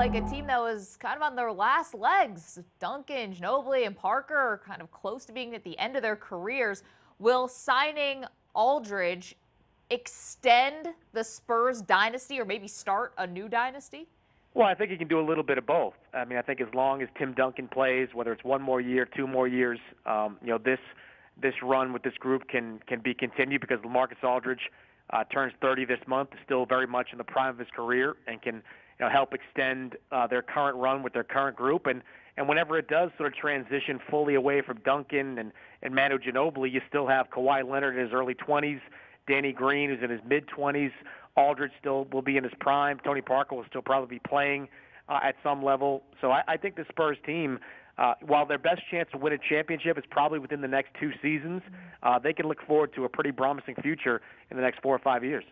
like a team that was kind of on their last legs. Duncan, Ginobili, and Parker are kind of close to being at the end of their careers. Will signing Aldridge extend the Spurs dynasty or maybe start a new dynasty? Well, I think he can do a little bit of both. I mean, I think as long as Tim Duncan plays, whether it's one more year, two more years, um, you know, this this run with this group can can be continued because LaMarcus Aldridge uh, turns 30 this month, is still very much in the prime of his career, and can you know, help extend uh, their current run with their current group. And and whenever it does sort of transition fully away from Duncan and and Manu Ginobili, you still have Kawhi Leonard in his early 20s, Danny Green who's in his mid 20s, Aldridge still will be in his prime, Tony Parker will still probably be playing uh, at some level. So I, I think the Spurs team uh, while their best chance to win a championship is probably within the next two seasons, uh, they can look forward to a pretty promising future in the next four or five years.